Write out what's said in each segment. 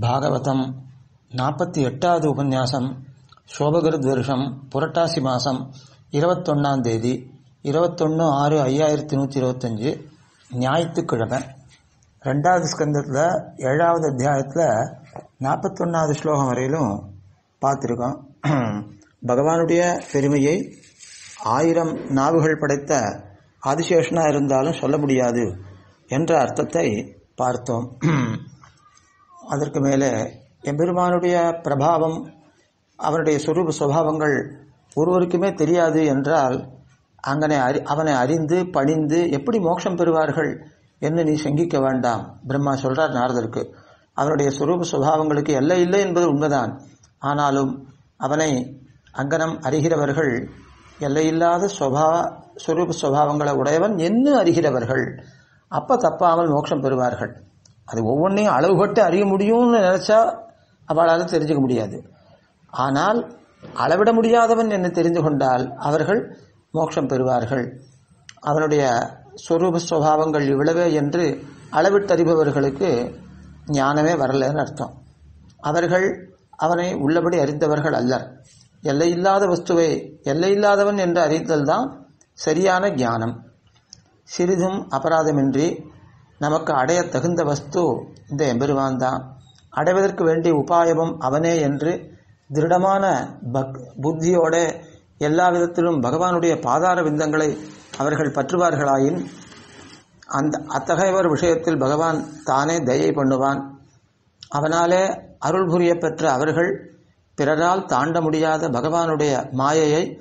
பாகவதம் நாற்பத்தி எட்டாவது உபன்யாசம் சோபகிருத் வருஷம் புரட்டாசி மாதம் இருபத்தொன்னாம் தேதி இருபத்தொன்று ஆறு ஐயாயிரத்தி நூற்றி இருபத்தஞ்சி ஞாயிற்றுக்கிழமை. ரெண்டாவது ஸ்கந்தத்தில் ஏழாவது அத்தியாயத்தில் நாற்பத்தொன்னாவது ஸ்லோகம் வரையிலும் பார்த்துருக்கோம். பகவானுடைய பெருமையை ஆயிரம் நாவுகள் படைத்த ஆதிசேஷனாக இருந்தாலும் சொல்ல முடியாது என்ற அர்த்தத்தை பார்த்தோம். அதற்கு மேலே எம்பெருமானுடைய பிரபாவம் அவனுடைய சுரூப சுபாவங்கள் ஒருவருக்குமே தெரியாது என்றால் அங்கனை அறி அவனை அறிந்து பணிந்து எப்படி மோட்சம் பெறுவார்கள் என்று நீ சங்கிக்க வேண்டாம். பிரம்மா சொல்கிறார் நாரதருக்கு அவனுடைய சுரூப சுபாவங்களுக்கு எல்லை இல்லை என்பது உண்மைதான். ஆனாலும் அவனை அங்கனம் அறிகிறவர்கள் எல்லையில்லாத சுபா சுரூப சுபாவங்களை உடையவன் என்ன அறிகிறவர்கள்? அப்போ தப்பாமல் மோட்சம் பெறுவார்கள். அது ஒவ்வொன்றையும் அளவுபட்டு அறிய முடியும்னு நினச்சா அவளால் தெரிஞ்சுக்க முடியாது. ஆனால் அளவிட முடியாதவன் என்று தெரிந்து கொண்டால் அவர்கள் மோட்சம் பெறுவார்கள். அவனுடைய ஸ்வரூப சுவாவங்கள் இவ்வளவே என்று அளவிட்டறிபவர்களுக்கு ஞானமே வரலன்னு அர்த்தம். அவர்கள் அவனை உள்ளபடி அறிந்தவர்கள் அல்லர். எல்லையில்லாத வஸ்துவை எல்லையில்லாதவன் என்று அறிதல் தான் சரியான ஞானம். சிறிதும் அபராதமின்றி நமக்கு அடைய தகுந்த வஸ்து இந்த எம்பெருமான் தான். அடைவதற்கு வேண்டிய உபாயமும் அவனே என்று திருடமான பக் புத்தியோட எல்லா விதத்திலும் பகவானுடைய பாதார விந்தங்களை அவர்கள் பற்றுவார்களாயின் அந்த அத்தகையவர் விஷயத்தில் பகவான் தானே தயை பண்ணுவான். அவனாலே அருள் புரிய பெற்ற அவர்கள் பிறரால் தாண்ட முடியாத பகவானுடைய மாயையை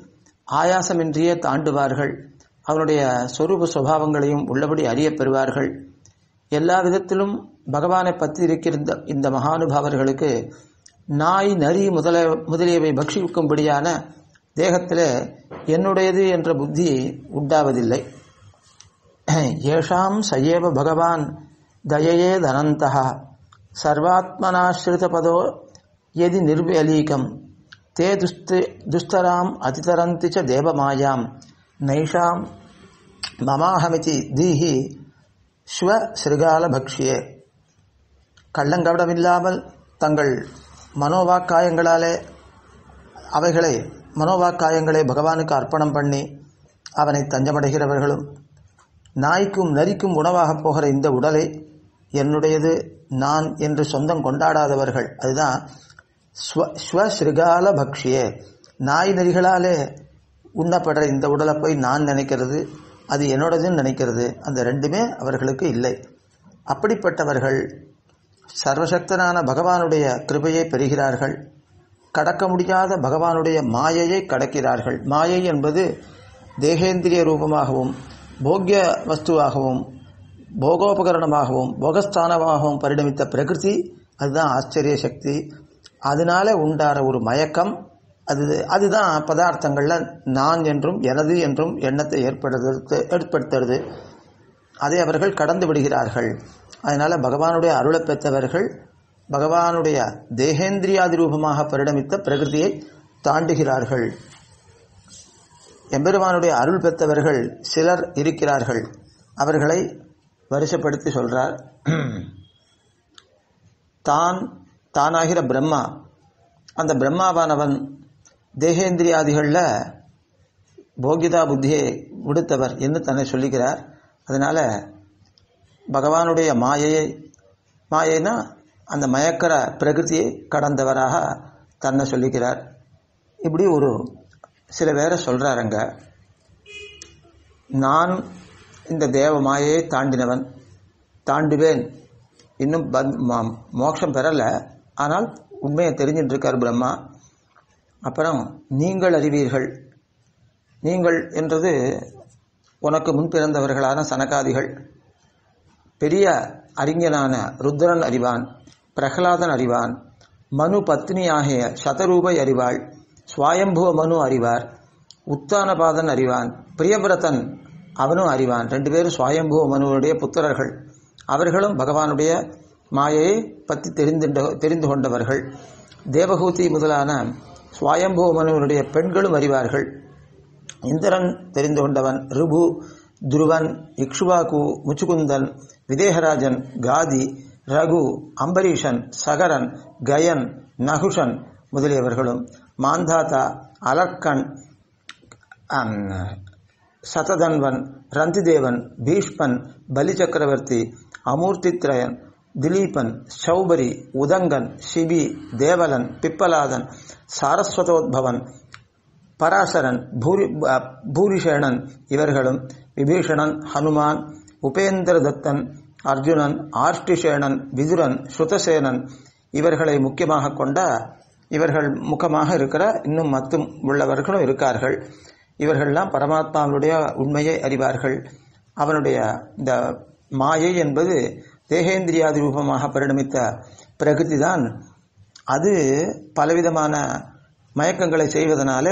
ஆயாசமின்றியே தாண்டுவார்கள். அவனுடைய சொரூப சுபாவங்களையும் உள்ளபடி அறியப் பெறுவார்கள். எல்லா விதத்திலும் பகவானை பற்றி இருக்கிற இந்த மகானுபாவர்களுக்கு நாய் நரி முதல முதலியவை பக்ஷிக்கும்படியான தேகத்தில் என்னுடையது என்ற புத்தி உண்டாவதில்லை. ஏஷாம் சயேவ பகவான் தயையே தனந்தா சர்வாத்மனாஸ்ரிதபதோ எதி நிர்வலீகம். தே துஸ்து துஸ்தராம் அதிதரந்தி ச தேவமாயாம் நைஷாம் மமாஹமிதி தீஹி ஸ்வ சிறுகால பக்ஷியே. கள்ளங்கவடமில்லாமல் தங்கள் மனோவாக்காயங்களாலே அவைகளை மனோவாக்காயங்களை பகவானுக்கு அர்ப்பணம் பண்ணி அவனை தஞ்சமடைகிறவர்களும் நாய்க்கும் நரிக்கும் உணவாகப் போகிற இந்த உடலை என்னுடையது நான் என்று சொந்தம் கொண்டாடாதவர்கள். அதுதான் ஸ்வ ஸ்வஸ்ருகால பக்ஷியே. நாய் நரிகளாலே உண்ணப்படுற இந்த உடலை போய் நான் நினைக்கிறது. அது என்னோடதுன்னு நினைக்கிறது. அந்த ரெண்டுமே அவர்களுக்கு இல்லை. அப்படிப்பட்டவர்கள் சர்வசக்தனான பகவானுடைய கிருபையை பெறுகிறார்கள். கடக்க முடியாத பகவானுடைய மாயையை கடக்கிறார்கள். மாயை என்பது தேகேந்திரிய ரூபமாகவும் போக்கிய வஸ்துவாகவும் போகோபகரணமாகவும் போகஸ்தானமாகவும் பரிணமித்த பிரகிருதி அதுதான் ஆச்சரிய சக்தி. அதனால உண்டான ஒரு மயக்கம் அது அதுதான் பதார்த்தங்களில் நான் என்றும் எனது என்றும் எண்ணத்தை ஏற்படுத்து ஏற்படுத்துறது. அதை அவர்கள் கடந்து விடுகிறார்கள். அதனால் பகவானுடைய அருளை பெற்றவர்கள் பகவானுடைய தேகேந்திரியாதி ரூபமாக பரிணமித்த பிரகிருதியை தாண்டுகிறார்கள். எம்பெருமானுடைய அருள் பெற்றவர்கள் சிலர் இருக்கிறார்கள். அவர்களை வரிசைப்படுத்தி சொல்கிறார் தான் தானாகிற பிரம்மா. அந்த பிரம்மாவானவன் தேகேந்திரியாதிகளில் போகிதா புத்தியை விடுத்தவர் என்று தன்னை சொல்லிக்கிறார். அதனால் பகவானுடைய மாயையை மாயைனா அந்த மயக்கர பிரகிருதியை கடந்தவராக தன்னை சொல்லிக்கிறார். இப்படி ஒரு சில பேரை சொல்கிறாருங்க நான் இந்த தேவ மாயையை தாண்டினவன் தாண்டுவேன். இன்னும் மோட்சம் பெறலை. ஆனால் உண்மையை தெரிஞ்சுட்டு இருக்கார் பிரம்மா. அப்புறம் நீங்கள் அறிவீர்கள். நீங்கள் என்றது உனக்கு முன் பிறந்தவர்களான சனகாதிகள். பெரிய அறிஞனான ருத்ரன் அறிவான் பிரகலாதன் அறிவான் மனு பத்னி ஆகிய சதரூபை அறிவாள் சுவாயம்புவ மனு அறிவார் உத்தானபாதன் அறிவான் பிரியபிரதன் அவனும் அறிவான். ரெண்டு பேரும் சுவாயம்புவ மனுவனுடைய புத்திரர்கள். அவர்களும் பகவானுடைய மாயையை பற்றி தெரிந்து தெரிந்து கொண்டவர்கள். தேவகூதி முதலான சுவாயம்புவ பெண்களும் அறிவார்கள். இந்திரன் தெரிந்து கொண்டவன் ருபு துருவன் இக்ஷுவாக்கு முச்சுகுந்தன் விதேகராஜன் காதி ரகு அம்பரீஷன் சகரன் கயன் நகுஷன் முதலியவர்களும் மாந்தாதா அலக்கன் சததன்வன் ரந்திதேவன் பீஷ்மன் பலிச்சக்கரவர்த்தி அமூர்த்தித்ரயன் திலீபன் சௌபரி உதங்கன் சிபி தேவலன் பிப்பலாதன் சாரஸ்வதோத்பவன் பராசரன் பூரி பூரிஷேணன் இவர்களும் விபீஷணன் ஹனுமான் உபேந்திரதத்தன் அர்ஜுனன் ஆர்ஷ்டிஷேணன் விதுரன் ஸ்ருதசேனன் இவர்களை முக்கியமாக கொண்ட இவர்கள் முகமாக இருக்கிற இன்னும் மத்தும் உள்ளவர்களும் இருக்கார்கள். இவர்கள்லாம் பரமாத்மாவுடைய உண்மையை அறிவார்கள். அவனுடைய இந்த மாயை என்பது தேகேந்திரியாதி ரூபமாக பரிணமித்த பிரகிருதி தான் அது பலவிதமான மயக்கங்களை செய்வதனால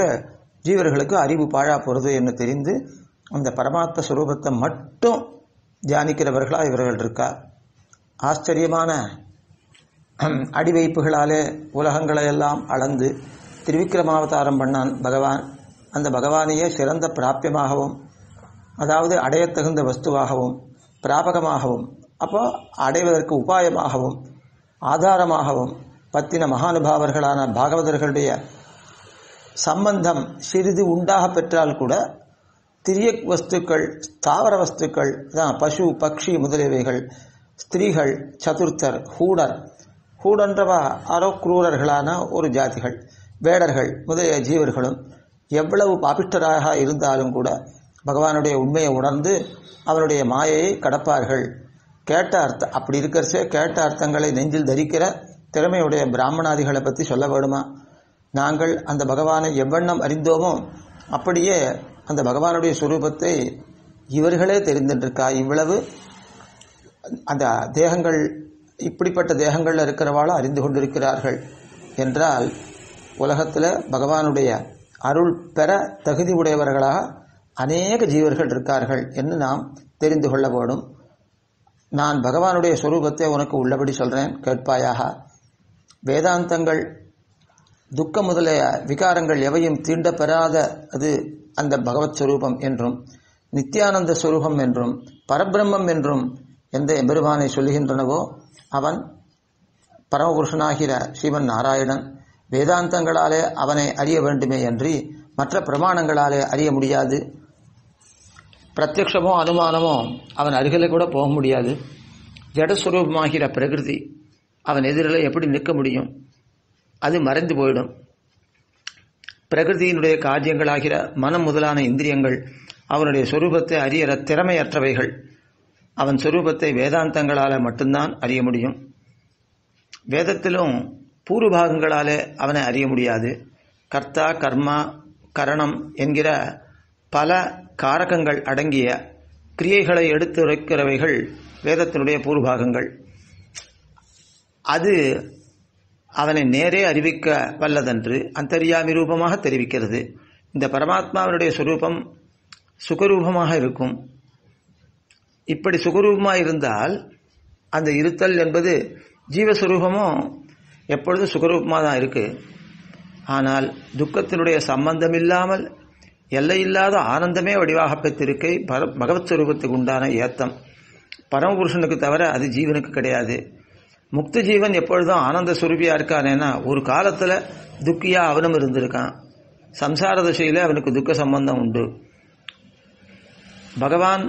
ஜீவர்களுக்கு அறிவு பாழா போகிறது என்று தெரிந்து அந்த பரமாத்ம ஸ்வரூபத்தை மட்டும் தியானிக்கிறவர்களாக இவர்கள் இருக்கா? ஆச்சரியமான அடிவைப்புகளாலே உலகங்களை எல்லாம் அளந்து திருவிக்கிரமாவதாரம் பண்ணான் பகவான். அந்த பகவானையே சிறந்த பிராப்பியமாகவும் அதாவது அடையத்தகுந்த வஸ்துவாகவும் பிராபகமாகவும் அப்போ அடைவதற்கு உபாயமாகவும் ஆதாரமாகவும் பத்தின மகானுபாவர்களான பாகவதர்களுடைய சம்பந்தம் சிறிது உண்டாக பெற்றால் கூட திரிய வஸ்துக்கள் ஸ்தாவர வஸ்துக்கள் தான் பசு பக்ஷி முதலியவைகள் ஸ்திரீகள் சதுர்த்தர் ஹூடர் ஹூடன்றவா அரோ குரூரர்களான ஒரு ஜாதிகள் வேடர்கள் முதலிய ஜீவர்களும் எவ்வளவு பாபிஷ்டராக இருந்தாலும் கூட பகவானுடைய உண்மையை உணர்ந்து அவனுடைய மாயையை கடப்பார்கள். கேட்ட அர்த்தம் அப்படி இருக்கிறச்சே கேட்ட அர்த்தங்களை நெஞ்சில் தரிக்கிற திறமையுடைய பிராமணாதிகளை பற்றி சொல்ல வேணுமா? நாங்கள் அந்த பகவானை எவ்வண்ணம் அறிந்தோமோ அப்படியே அந்த பகவானுடைய சுரூபத்தை இவர்களே தெரிந்துட்டுருக்கா இவ்வளவு அந்த தேகங்கள் இப்படிப்பட்ட தேகங்களில் இருக்கிறவாளும் அறிந்து கொண்டிருக்கிறார்கள் என்றால் உலகத்தில் பகவானுடைய அருள் பெற தகுதி உடையவர்களாக அநேக ஜீவர்கள் இருக்கார்கள் என்று நாம் தெரிந்து கொள்ள வேண்டும் நான் பகவானுடைய சொரூபத்தை உனக்கு உள்ளபடி சொல்கிறேன் கேட்பாயாக. வேதாந்தங்கள் துக்கம் முதலிய விகாரங்கள் எவையும் தீண்டப்பெறாத அது அந்த பகவத் ஸ்வரூபம் என்றும் நித்யானந்த ஸ்வரூபம் என்றும் பரபிரம்மம் என்றும் எந்த எம்பெருமானை சொல்லுகின்றனவோ அவன் பரமபுருஷனாகிற ஸ்ரீமன் நாராயணன் வேதாந்தங்களாலே அவனை அறிய வேண்டுமே அன்றி மற்ற பிரமாணங்களாலே அறிய முடியாது. பிரத்யக்ஷமோ அனுமானமோ அவன் அருகிலே கூட போக முடியாது. ஜடஸ்வரூபமாகிற பிரகிருதி அவன் எதிரில் எப்படி நிற்க முடியும்? அது மறைந்து போயிடும். பிரகிருதியினுடைய காரியங்களாகிற மனம் முதலான இந்திரியங்கள் அவனுடைய சொரூபத்தை அறியற திறமையற்றவைகள் அவன் சொரூபத்தை வேதாந்தங்களால் மட்டும்தான் அறிய முடியும். வேதத்திலும் பூர்வபாகங்களாலே அவனை அறிய முடியாது. கர்த்தா கர்மா கரணம் என்கிற பல காரகங்கள் அடங்கிய கிரியைகளை எடுத்துரைக்கிறவைகள் வேதத்தினுடைய பூர்வாகங்கள். அது அவனை நேரே அறிவிக்க வல்லதென்று அந்தரியாமி ரூபமாக தெரிவிக்கிறது. இந்த பரமாத்மாவினுடைய சுரூபம் சுகரூபமாக இருக்கும். இப்படி சுகரூபமாக இருந்தால் அந்த இருத்தல் என்பது ஜீவஸ்வரூபமும் எப்பொழுதும் சுகரூபமாக தான் இருக்குது ஆனால் துக்கத்தினுடைய சம்பந்தம் இல்லாமல் எல்லையில்லாத ஆனந்தமே வடிவாக பெற்றிருக்கை. பர பகவத் ஸ்வரூபத்துக்கு உண்டான ஏத்தம். பரமபுருஷனுக்கு தவிர அது ஜீவனுக்கு கிடையாது. முக்த ஜீவன் எப்பொழுதும் ஆனந்த சுரூபியாக இருக்கானேன்னா ஒரு காலத்தில் துக்கியாக அவனும் இருந்திருக்கான். சம்சார திசையில் அவனுக்கு துக்க சம்பந்தம் உண்டு. பகவான்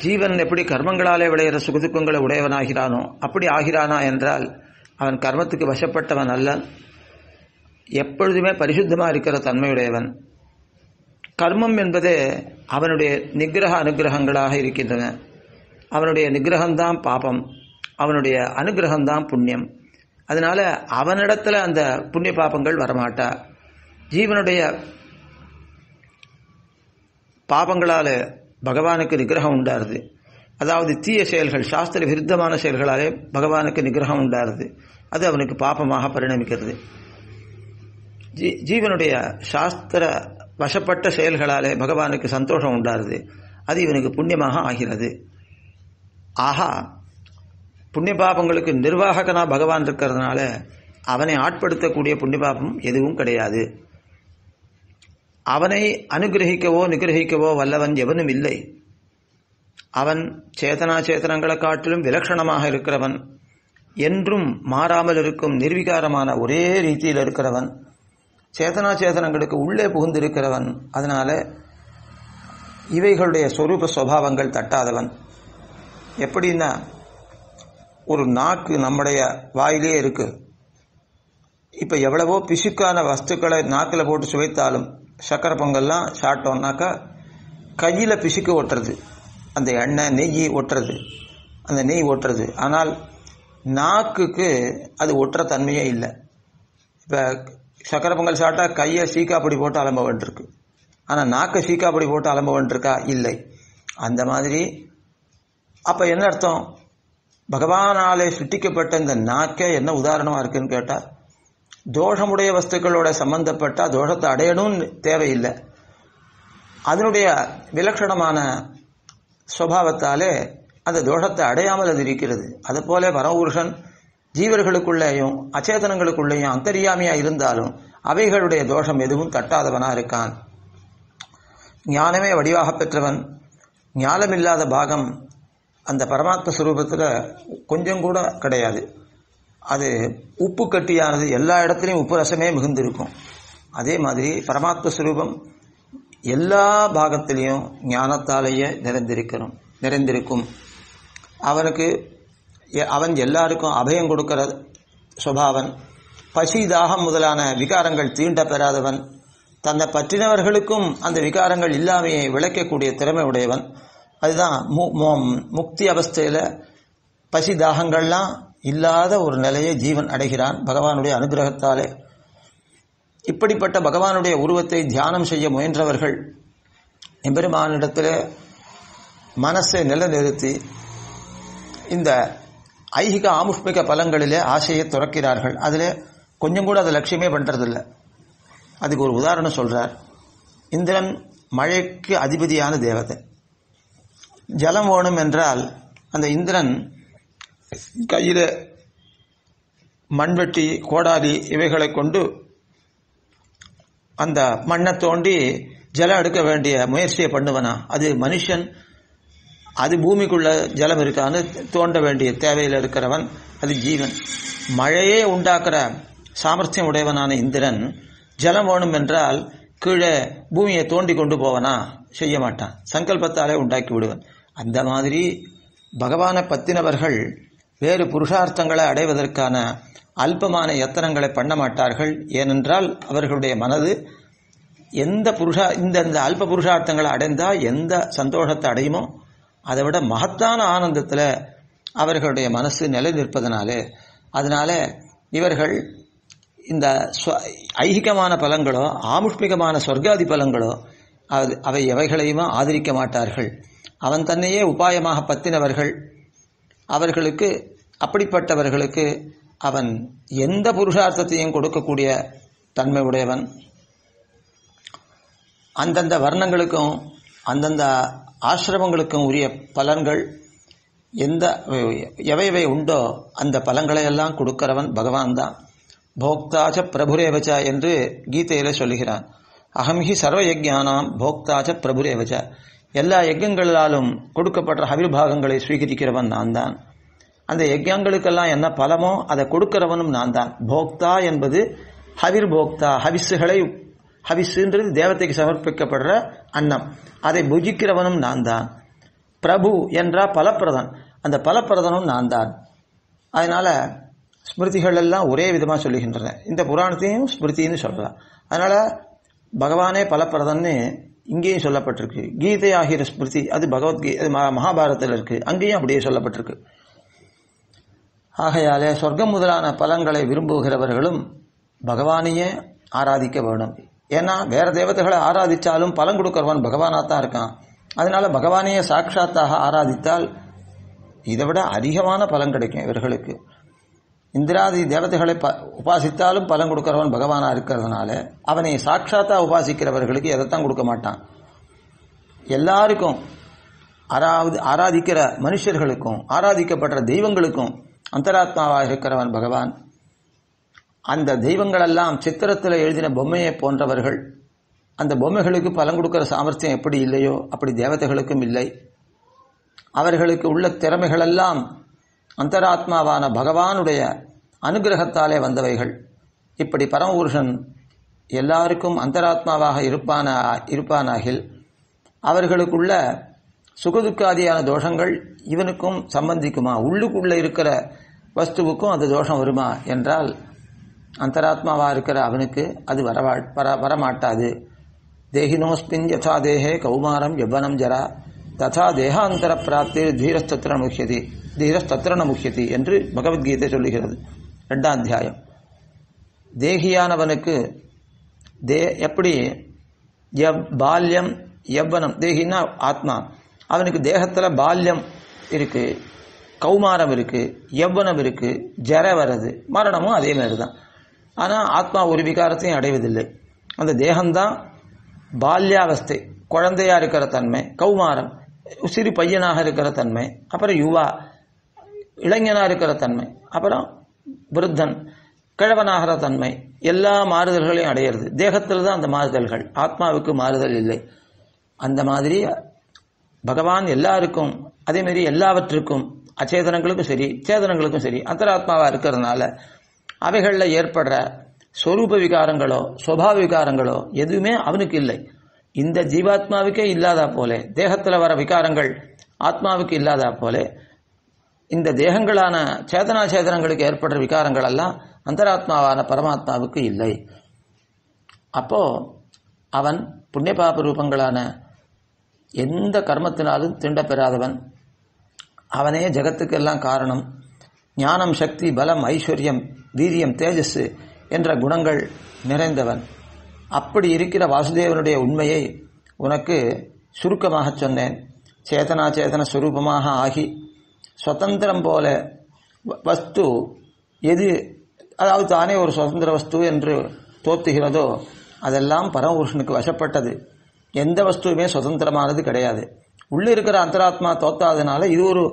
ஜீவன் எப்படி கர்மங்களாலே விளையிற சுகதுக்கங்களை உடையவனாகிறானோ அப்படி ஆகிறானா என்றால் அவன் கர்மத்துக்கு வசப்பட்டவன் அல்ல. எப்பொழுதுமே பரிசுத்தமாக இருக்கிற தன்மையுடையவன். கர்மம் என்பது அவனுடைய நிகிரக அனுகிரகங்களாக இருக்கின்றன. அவனுடைய நிகிரகம்தான் பாபம். அவனுடைய அனுகிரகம்தான் புண்ணியம். அதனால் அவனிடத்தில் அந்த புண்ணிய பாபங்கள் வரமாட்டா. ஜீவனுடைய பாபங்களால் பகவானுக்கு நிகிரகம் உண்டாருது. அதாவது தீய செயல்கள் சாஸ்திர விருத்தமான செயல்களாலே பகவானுக்கு நிகிரகம் உண்டாருது. அது அவனுக்கு பாபமாக பரிணமிக்கிறது. ஜீ ஜீவனுடைய சாஸ்திர வசப்பட்ட செயல்களாலே பகவானுக்கு சந்தோஷம் உண்டாருது. அது இவனுக்கு புண்ணியமாக ஆகிறது. ஆஹா புண்ணிய பாபங்களுக்கு நிர்வாககனாக பகவான் இருக்கிறதுனால அவனை ஆட்படுத்தக்கூடிய புண்ணிய பாபம் எதுவும் கிடையாது. அவனை அனுகிரகிக்கவோ நிகிரகிக்கவோ வல்லவன் எவனும் இல்லை. அவன் சேதனா சேதனங்களை காட்டிலும் விலட்சணமாக இருக்கிறவன். என்றும் மாறாமல் இருக்கும் நிர்விகாரமான ஒரே ரீதியில் இருக்கிறவன். சேதனா சேதனங்களுக்கு உள்ளே புகுந்திருக்கிறவன் அதனால் இவைகளுடைய சொரூப சுவாவங்கள் தட்டாதவன். எப்படின்னா ஒரு நாக்கு நம்முடைய வாயிலே இருக்குது இப்போ எவ்வளவோ பிசுக்கான வஸ்துக்களை நாக்கில் போட்டு சுவைத்தாலும் சக்கரை பொங்கல்லாம் சாப்பிட்டோம்னாக்கா கையில் பிசுக்கு ஒட்டுறது. அந்த எண்ணெய் நெய் ஒட்டுறது. அந்த நெய் ஒட்டுறது. ஆனால் நாக்குக்கு அது ஒட்டுற தன்மையே இல்லை. இப்போ சக்கரை பொங்கல் சாப்பிட்டா கையை சீக்காப்பொடி போட்டு அலம்ப வேண்டியிருக்கு. ஆனால் நாக்கை சீக்காப்பொடி போட்டு அலம்ப வேண்டியிருக்கா? இல்லை. அந்த மாதிரி அப்போ என்ன அர்த்தம்? பகவானாலே சுட்டிக்கப்பட்ட இந்த நாக்கே என்ன உதாரணமாக இருக்குன்னு கேட்டால் தோஷமுடைய வஸ்துக்களோட சம்மந்தப்பட்டால் தோஷத்தை அடையணும்னு தேவையில்லை. அதனுடைய விலட்சணமான சுவாவத்தாலே அந்த தோஷத்தை அடையாமல் அது இருக்கிறது. அதுபோல பரமபுருஷன் ஜீவர்களுக்குள்ளேயும் அச்சேதனங்களுக்குள்ளேயும் அந்தரியாமையாக இருந்தாலும் அவைகளுடைய தோஷம் எதுவும் தட்டாதவனாக இருக்கான். ஞானமே வடிவாக பெற்றவன். ஞானமில்லாத பாகம் அந்த பரமாத்ம சுரூபத்தில் கொஞ்சம் கூட கிடையாது. அது உப்பு கட்டியானது எல்லா இடத்துலையும் உப்பு ரசமே மிகுந்திருக்கும். அதே மாதிரி பரமாத்ம சுரூபம் எல்லா பாகத்திலையும் ஞானத்தாலேயே நிறைந்திருக்கணும் நிறைந்திருக்கும். அவனுக்கு அவன் எல்லாருக்கும் அபயம் கொடுக்கிற சுபாவன். பசி தாகம் முதலான விகாரங்கள் தீண்ட பெறாதவன். தன்னை பற்றினவர்களுக்கும் அந்த விகாரங்கள் இல்லாமையை விளக்கக்கூடிய திறமை உடையவன். அதுதான் மு முக்தி அவஸ்தையில் பசி தாகங்கள்லாம் இல்லாத ஒரு நிலையை ஜீவன் அடைகிறான் பகவானுடைய அனுகிரகத்தாலே. இப்படிப்பட்ட பகவானுடைய உருவத்தை தியானம் செய்ய முயன்றவர்கள் எம்பெருமானிடத்தில் மனசை நிலைநிறுத்தி இந்த ஐகிக ஆமுஷ்மிக பலங்களிலே ஆசையை துறக்கிறார்கள். அதில் கொஞ்சம் கூட அதை லட்சியமே பண்ணுறதில்ல அதுக்கு ஒரு உதாரணம் சொல்கிறார் இந்திரன் மழைக்கு அதிபதியான தேவதை. ஜலம் வேணும் என்றால் அந்த இந்திரன் கையில் மண்வெட்டி கோடாரி இவைகளை கொண்டு அந்த மண்ணை தோண்டி ஜலம் எடுக்க வேண்டிய முயற்சியை பண்ணுவனா? அது மனுஷன் அது பூமிக்குள்ள ஜலம் இருக்கான்னு தோண்ட வேண்டிய தேவையில் இருக்கிறவன் அது ஜீவன். மழையே உண்டாக்குற சாமர்த்தியம் உடையவனான இந்திரன் ஜலம் வேணும் என்றால் கீழே பூமியை தோண்டி கொண்டு போவனா? செய்ய மாட்டான். சங்கல்பத்தாலே உண்டாக்கி விடுவன். அந்த மாதிரி பகவானை பத்தினவர்கள் வேறு புருஷார்த்தங்களை அடைவதற்கான அல்பமான யத்தனங்களை பண்ண மாட்டார்கள். ஏனென்றால் அவர்களுடைய மனது எந்த புருஷா இந்த இந்த அல்ப புருஷார்த்தங்களை அடைந்தால் எந்த சந்தோஷத்தை அடையுமோ அதை விட மகத்தான ஆனந்தத்தில் அவர்களுடைய மனசு நிலை நிற்பதனாலே அதனால் இவர்கள் இந்த ஐகிகமான பலங்களோ ஆமுஷ்மிகமான சொர்க்காதி பலங்களோ அது அவை எவைகளையுமே ஆதரிக்க மாட்டார்கள். அவன் தன்னையே உபாயமாக பத்தினவர்கள். அவர்களுக்கு அப்படிப்பட்டவர்களுக்கு அவன் எந்த புருஷார்த்தத்தையும் கொடுக்கக்கூடிய தன்மை உடையவன். அந்தந்த வர்ணங்களுக்கும் அந்தந்த ஆசிரமங்களுக்கும் உரிய பலன்கள் எந்த எவை எவை உண்டோ அந்த பலன்களை எல்லாம் கொடுக்கிறவன் பகவான் தான் போக்தாச்ச பிரபுரேவச்ச என்று கீதையில் சொல்லுகிறான். அகம்ஹி சர்வ யஜ்ஞானாம் போக்தாச்ச பிரபுரேவச்ச. எல்லா யஜ்யங்களாலும் கொடுக்கப்படுற அவிர்பாகங்களை சுவீகரிக்கிறவன் நான் தான் அந்த யஜ்யங்களுக்கெல்லாம் என்ன பலமோ அதை கொடுக்கிறவனும் நான் தான் போக்தா என்பது ஹவிர் போக்தா ஹவிஸுகளை ஹவிஸுன்றது தேவத்தைக்கு சமர்ப்பிக்கப்படுற அன்னம். அதை புஜிக்கிறவனும் நான் தான் பிரபு என்றால் பலப்பிரதன். அந்த பலப்பிரதனும் நான் தான் அதனால் ஸ்மிருதிகள் எல்லாம் ஒரே விதமாக சொல்லுகின்றன. இந்த புராணத்தையும் ஸ்மிருதின்னு சொல்லலாம். அதனால் பகவானே பலப்பிரதன்னு இங்கேயும் சொல்லப்பட்டிருக்கு. கீதை ஆகிற ஸ்மிருதி அது பகவத்கீ அது மகாபாரதத்தில் இருக்குது அங்கேயும் அப்படியே சொல்லப்பட்டிருக்கு. ஆகையாலே சொர்க்கம் முதலான பலன்களை விரும்புகிறவர்களும் பகவானையே ஆராதிக்க வேணும் ஏன்னா வேறு தேவதைகளை ஆராதித்தாலும் பலன் கொடுக்குறவன் பகவானாக தான் இருக்கான். அதனால் பகவானையே சாட்சாத்தாக ஆராதித்தால் இதை விட அதிகமான பலன் கிடைக்கும் இவர்களுக்கு. இந்திராதி தேவதைகளை ப உபாசித்தாலும் பலன் கொடுக்குறவன் பகவானாக இருக்கிறதுனால அவனை சாட்சாத்தாக உபாசிக்கிறவர்களுக்கு எதைத்தான் கொடுக்க மாட்டான். எல்லாருக்கும் அராவது ஆராதிக்கிற மனுஷர்களுக்கும் ஆராதிக்கப்படுற தெய்வங்களுக்கும் அந்தராத்மாவாக இருக்கிறவன் பகவான். அந்த தெய்வங்களெல்லாம் சித்திரத்தில் எழுதின பொம்மையை போன்றவர்கள் அந்த பொம்மைகளுக்கு பலன் கொடுக்குற சாமர்த்தியம் எப்படி இல்லையோ அப்படி தேவதைகளுக்கும் இல்லை. அவர்களுக்கு உள்ள திறமைகளெல்லாம் அந்தராத்மாவான பகவானுடைய அனுகிரகத்தாலே வந்தவைகள். இப்படி பரமபுருஷன் எல்லாருக்கும் அந்தராத்மாவாக இருப்பான இருப்பானாகில் அவர்களுக்குள்ள சுகதுக்காதியான தோஷங்கள் இவனுக்கும் சம்பந்திக்குமா? உள்ளுக்குள்ளே இருக்கிற வஸ்துவுக்கும் அந்த தோஷம் வருமா? என்றால் அந்தராத்மாவாக இருக்கிற அவனுக்கு அது வரவா வர வரமாட்டாது. தேகினோஸ்மின் யதா தேகே கௌமாரம் யவனம் ஜரா. ததா தேகாந்தர பிராப்தி தீரஸ்தத்திர முக்கியதி தீரஸ்தத்திர முக்கியதி என்று பகவத்கீதை சொல்லுகிறது. ரெண்டாம் அத்தியாயம். தேகியானவனுக்கு தே எப்படி எவ் பால்யம் எவ்வனம் தேகின்னா ஆத்மா. அவனுக்கு தேகத்தில் பால்யம் இருக்குது கௌமாரம் இருக்குது எவ்வனம் இருக்குது ஜர வர்றது மரணமும் அதே மாதிரி தான் ஆனால் ஆத்மா ஒரு விகாரத்தையும் அடைவதில்லை. அந்த தேகம்தான் பால்யாவஸ்தை குழந்தையாக இருக்கிற தன்மை கௌமாரம் சிறு பையனாக இருக்கிற தன்மை அப்புறம் யுவா இளைஞனாக இருக்கிற தன்மை அப்புறம் விருத்தன் கிழவனாகிற தன்மை எல்லா மாறுதல்களையும் அடையிறது. தேகத்தில் தான் அந்த மாறுதல்கள். ஆத்மாவுக்கு மாறுதல் இல்லை. அந்த மாதிரி பகவான் எல்லாருக்கும் அதேமாரி எல்லாவற்றுக்கும் அச்சேதனங்களுக்கும் சரி சேதனங்களுக்கும் சரி அந்தராத்மாவாக இருக்கிறதுனால அவைகளில் ஏற்படுற ஸ்வரூப விகாரங்களோ சுவாவ விகாரங்களோ எதுவுமே அவனுக்கு இல்லை. இந்த ஜீவாத்மாவுக்கே இல்லாதா போலே தேகத்தில் வர விகாரங்கள் ஆத்மாவுக்கு இல்லாதா போலே இந்த தேகங்களான சேதனா சேதனங்களுக்கு ஏற்படுற விகாரங்கள் எல்லாம் அந்தராத்மாவான பரமாத்மாவுக்கு இல்லை. அப்போ அவன் புண்ணிய பாப ரூபங்களான எந்த கர்மத்தினாலும் திண்டப்பெறாதவன். அவனே ஜகத்துக்கெல்லாம் காரணம். ஞானம் சக்தி பலம் ஐஸ்வர்யம் வீரியம் தேஜஸ் என்ற குணங்கள் நிறைந்தவன். அப்படி இருக்கிற வாசுதேவனுடைய உண்மையை உனக்கு சுருக்கமாக சொன்னேன். சேதனா சேதன சுரூபமாக ஆகி சுதந்திரம் போல வஸ்து எது அதாவது தானே ஒரு சுதந்திர வஸ்து என்று தோத்துகிறதோ அதெல்லாம் பரமபுருஷனுக்கு வசப்பட்டது. எந்த வஸ்துவுமே சுதந்திரமானது கிடையாது. உள்ளே இருக்கிற அந்தராத்மா தோத்தாதனால இது ஒரு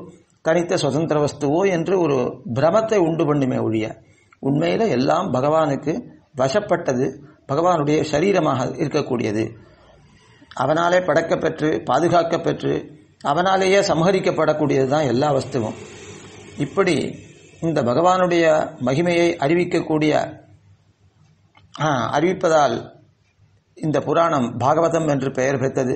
தனித்த சுதந்திர வஸ்துவோ என்று ஒரு பிரமத்தை உண்டு பண்ணுமே ஒழிய உண்மையில் எல்லாம் பகவானுக்கு வசப்பட்டது பகவானுடைய சரீரமாக இருக்கக்கூடியது. அவனாலே படைக்கப்பெற்று பாதுகாக்கப்பெற்று அவனாலேயே சமகரிக்கப்படக்கூடியது தான் எல்லா வஸ்துவும். இப்படி இந்த பகவானுடைய மகிமையை அறிவிக்கக்கூடிய அறிவிப்பதால் இந்த புராணம் பாகவதம் என்று பெயர் பெற்றது.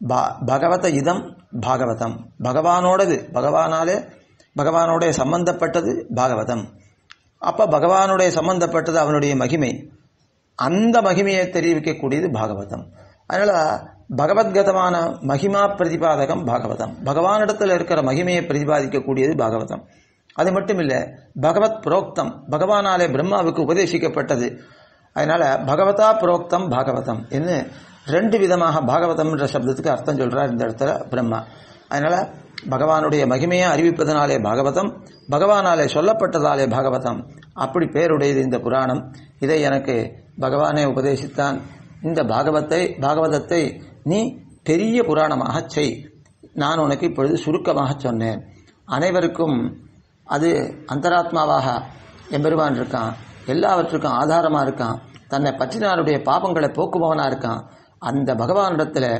பா பகவத இதம் பாகவதம். பகவானோடது பகவானாலே பகவானோட சம்பந்தப்பட்டது பாகவதம். அப்போ பகவானுடைய சம்பந்தப்பட்டது அவனுடைய மகிமை. அந்த மகிமையை தெரிவிக்கக்கூடியது பாகவதம். அதனால் பகவத்கதமான மகிமா பிரதிபாதகம் பாகவதம். பகவானிடத்தில் இருக்கிற மகிமையை பிரதிபாதிக்கக்கூடியது பாகவதம். அது மட்டும் இல்லை பகவத் புரோக்தம் பகவானாலே பிரம்மாவுக்கு உபதேசிக்கப்பட்டது. அதனால் பகவதா புரோக்தம் பாகவதம். என்று ரெண்டு விதமாக பாகவதம்ன்ற சப்தத்துக்கு அர்த்தம் சொல்கிறார் இந்த இடத்துல பிரம்மா. அதனால் பகவானுடைய மகிமையை அறிவிப்பதனாலே பாகவதம் பகவானாலே சொல்லப்பட்டதாலே பாகவதம். அப்படி பேருடையது இந்த புராணம். இதை எனக்கு பகவானே உபதேசித்தான். இந்த பாகவத்தை பாகவதத்தை நீ பெரிய புராணமாக செய். நான் உனக்கு இப்பொழுது சுருக்கமாக சொன்னேன். அனைவருக்கும் அது அந்தராத்மாவாக எம்பெருமான் இருக்கான் எல்லாவற்றுக்கும் ஆதாரமாக இருக்கான் தன்னை பற்றினாருடைய பாபங்களை போக்குபவனாக இருக்கான். அந்த பகவானிடத்தில்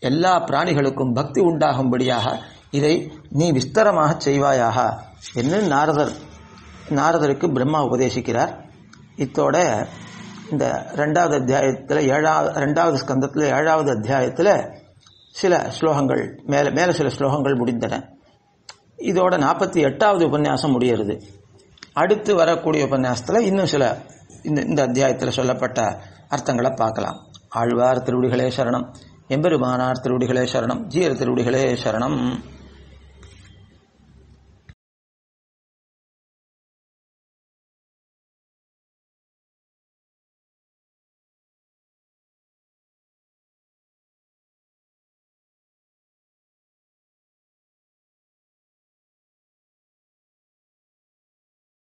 எல்லா பிராணிகளுக்கும் பக்தி உண்டாகும்படியாக இதை நீ விஸ்தரமாக செய்வாயாக. என்று நாரதர் நாரதருக்கு பிரம்மா உபதேசிக்கிறார். இத்தோட இந்த ரெண்டாவது அத்தியாயத்தில் ஏழாவது ரெண்டாவது ஸ்கந்தத்தில் ஏழாவது அத்தியாயத்தில் சில ஸ்லோகங்கள் மேலே மேலே சில ஸ்லோகங்கள் முடிந்தன. இதோட நாற்பத்தி எட்டாவது உபன்யாசம் முடிகிறது அடுத்து வரக்கூடிய உபன்யாசத்தில் இன்னும் சில இந்த இந்த அத்தியாயத்தில் சொல்லப்பட்ட அர்த்தங்களை பார்க்கலாம். ஆழ்வார் திருவிடிகளே சரணம். எம்பெருமானார் திருவடிகளே சரணம் ஜீர திருவடிகளே சரணம்.